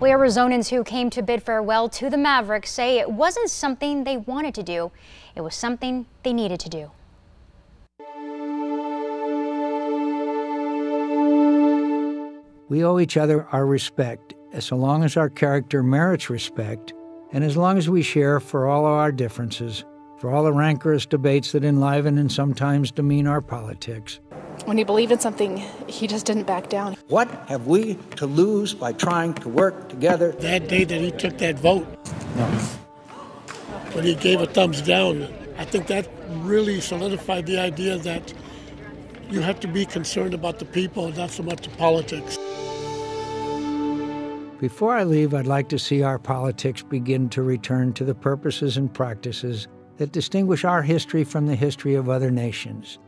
Well, Arizonans who came to bid farewell to the Mavericks say it wasn't something they wanted to do, it was something they needed to do. We owe each other our respect, as long as our character merits respect, and as long as we share for all of our differences, for all the rancorous debates that enliven and sometimes demean our politics. When he believed in something, he just didn't back down. What have we to lose by trying to work together? That day that he took that vote, no. when he gave a thumbs down, I think that really solidified the idea that you have to be concerned about the people, not so much the politics. Before I leave, I'd like to see our politics begin to return to the purposes and practices that distinguish our history from the history of other nations.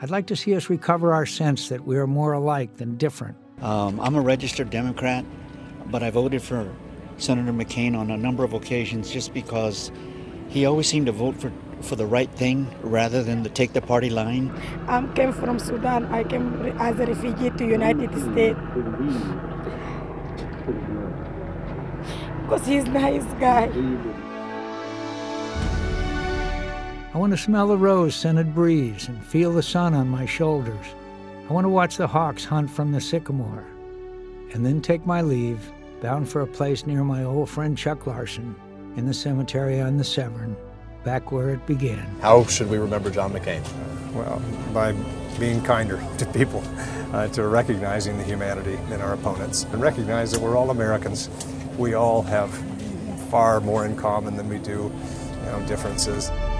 I'd like to see us recover our sense that we are more alike than different. Um, I'm a registered Democrat, but I voted for Senator McCain on a number of occasions just because he always seemed to vote for, for the right thing rather than to take the party line. I came from Sudan. I came as a refugee to United States. Because he's a nice guy. I want to smell the rose scented breeze and feel the sun on my shoulders. I want to watch the hawks hunt from the sycamore. And then take my leave, bound for a place near my old friend Chuck Larson in the cemetery on the Severn, back where it began. How should we remember John McCain? Well, by being kinder to people, uh, to recognizing the humanity in our opponents, and recognize that we're all Americans. We all have far more in common than we do you know, differences.